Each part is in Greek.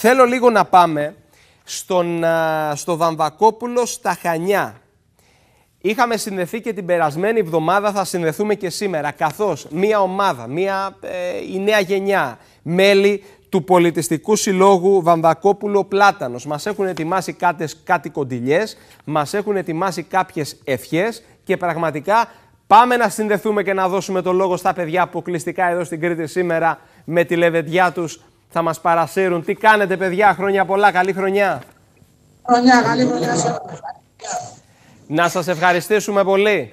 Θέλω λίγο να πάμε στον, στο Βαμβακόπουλο στα Χανιά. Είχαμε συνδεθεί και την περασμένη εβδομάδα, θα συνδεθούμε και σήμερα, καθώς μία ομάδα, μία, ε, η νέα γενιά, μέλη του Πολιτιστικού Συλλόγου Βαμβακόπουλο Πλάτανος. Μας έχουν ετοιμάσει κάτι, κάτι κοντιλιές, μας έχουν ετοιμάσει κάποιες ευχές και πραγματικά πάμε να συνδεθούμε και να δώσουμε το λόγο στα παιδιά αποκλειστικά εδώ στην Κρήτη σήμερα με τη λεβεντιά τους θα μας παρασύρουν. Τι κάνετε παιδιά, χρόνια πολλά, καλή χρονιά. Χρονιά, καλή χρονιά σε Να σας ευχαριστήσουμε πολύ.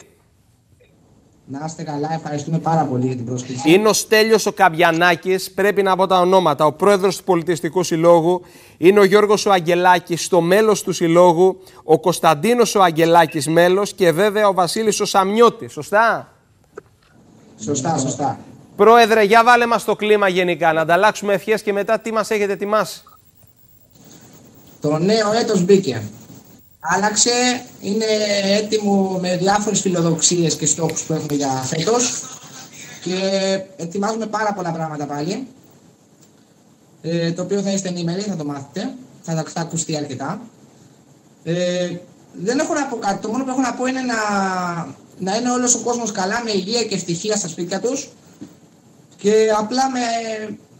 Να είστε καλά, ευχαριστούμε πάρα πολύ για την πρόσκληση. Είναι ο Στέλιος ο Καμπιανάκης, πρέπει να πω τα ονόματα, ο πρόεδρος του Πολιτιστικού Συλλόγου. Είναι ο Γιώργος ο Αγγελάκης, το μέλος του Συλλόγου. Ο Κωνσταντίνος ο Αγγελάκης, μέλος. Και βέβαια ο Βασίλης ο Σαμιώτης, σωστά; Σωστά, σωστά. Πρόεδρε, για βάλε μας το κλίμα γενικά, να ανταλλάξουμε ευχές και μετά τι μας έχετε ετοιμάσει. Το νέο έτος μπήκε. Άλλαξε, είναι έτοιμο με διάφορες φιλοδοξίες και στόχους που έχουμε για φέτος και ετοιμάζουμε πάρα πολλά πράγματα πάλι ε, το οποίο θα είστε ενήμεροι, θα το μάθετε, θα, θα ακουστεί αρκετά. Ε, δεν έχω να πω κάτι, το μόνο που έχω να πω είναι να, να είναι όλος ο κόσμος καλά, με υγεία και ευτυχία στα σπίτια τους και απλά με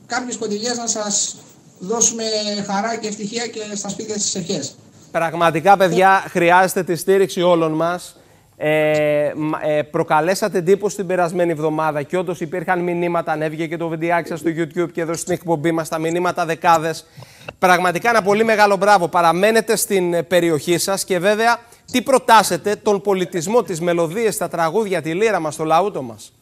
κάποιες κοντιλιές να σας δώσουμε χαρά και ευτυχία και στα σπίτια στις ευχές. Πραγματικά, παιδιά, χρειάζεται τη στήριξη όλων μας. Ε, ε, προκαλέσατε εντύπωση την περασμένη εβδομάδα και όντως υπήρχαν μηνύματα. Ανέβηκε και το βιντεάκι σας στο YouTube και εδώ στην εκπομπή μας. Τα μηνύματα δεκάδες. Πραγματικά ένα πολύ μεγάλο μπράβο. Παραμένετε στην περιοχή σας και βέβαια τι προτάσετε, τον πολιτισμό, τις μελωδίες, τα τραγούδια, τη λύρα μας, το λαούτο μας;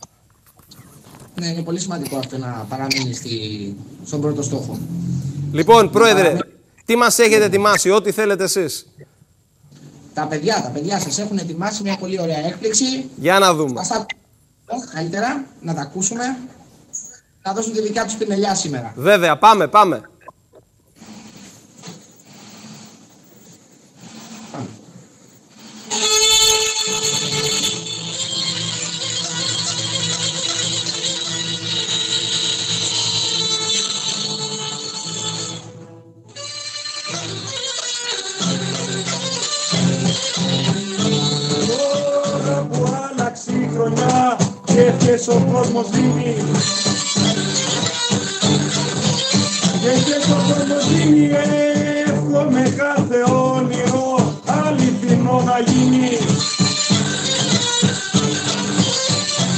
Ναι, είναι πολύ σημαντικό αυτό να παραμείνει στη, στον πρώτο στόχο. Λοιπόν, Πρόεδρε, τι μας έχετε ετοιμάσει, ό,τι θέλετε εσείς. Τα παιδιά, τα παιδιά σας έχουν ετοιμάσει μια πολύ ωραία έκπληξη. Για να δούμε. Ας τα καλύτερα, να τα ακούσουμε. Να δώσουν τη δικιά τους πινελιά σήμερα. Βέβαια, πάμε, πάμε. Και ο κόσμος δίνει. Και ο κόσμος δίνει εύχομαι κάθε όνειρο αληθινό να γίνει.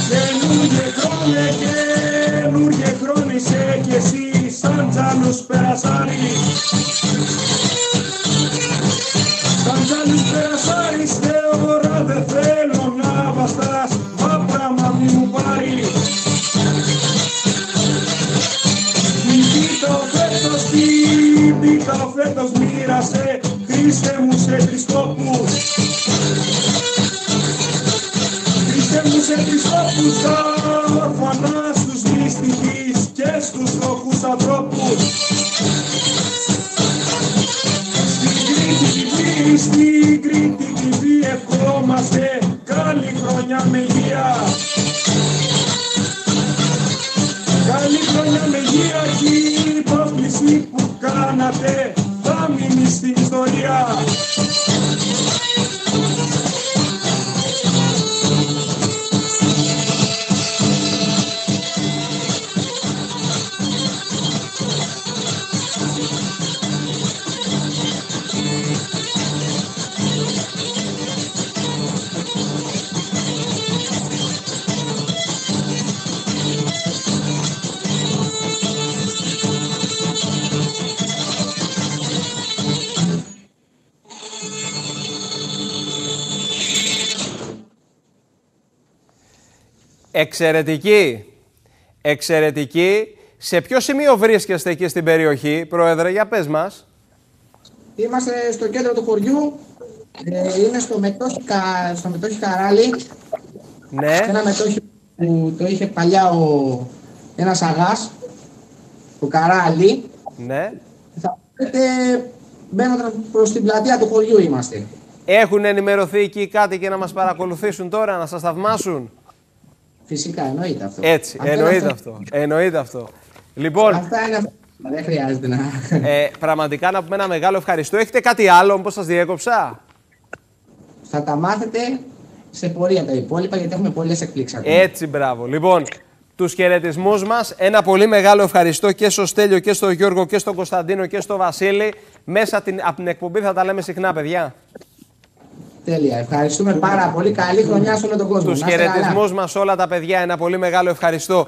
Καινούργιε χρόνε, καινούργιε χρόνε είσαι κι εσύ σαν τζάλους περασάρι την ο φέτος μοίρασε Χριστέ μου σε Χριστόπους Χριστέ μου σε Χριστόπους τα ορφανά στους μυστικείς και στους φτωχούς ανθρώπους. Στην Κρήτη, στην Κρήτη, κάνατε θα μείνει στην ιστορία. Εξαιρετική. Εξαιρετική. Σε ποιο σημείο βρίσκεστε εκεί στην περιοχή, Πρόεδρε, για πες μας. Είμαστε στο κέντρο του χωριού. Ε, είναι στο μετόχι, στο μετόχι Καράλη. Ναι. Ένα μετόχι που το είχε παλιά ο, ένας αγάς, το Καράλη. Ναι. Θα πείτε, μπαίνοντα προς την πλατεία του χωριού είμαστε. Έχουν ενημερωθεί εκεί κάτι και να μας παρακολουθήσουν τώρα, να σας θαυμάσουν. Φυσικά, εννοείται αυτό. Έτσι, εννοείται αυτό. Εννοείται αυτό. Λοιπόν, Αυτά είναι Μα δεν χρειάζεται να. Ε, πραγματικά να πούμε ένα μεγάλο ευχαριστώ. Έχετε κάτι άλλο, όπως σας διέκοψα; Θα τα μάθετε σε πορεία τα υπόλοιπα γιατί έχουμε πολλές εκπλήξεις ακόμα. Έτσι, μπράβο. Λοιπόν, τους χαιρετισμούς μας, ένα πολύ μεγάλο ευχαριστώ και στο Στέλιο και στο Γιώργο και στον Κωνσταντίνο και στο Βασίλη. Μέσα την, από την εκπομπή θα τα λέμε συχνά, παιδιά. Τέλεια. Ευχαριστούμε πάρα πολύ. Καλή χρονιά σε όλο τον κόσμο. Τους Να είστε καλά. χαιρετισμούς μας όλα τα παιδιά, ένα πολύ μεγάλο ευχαριστώ.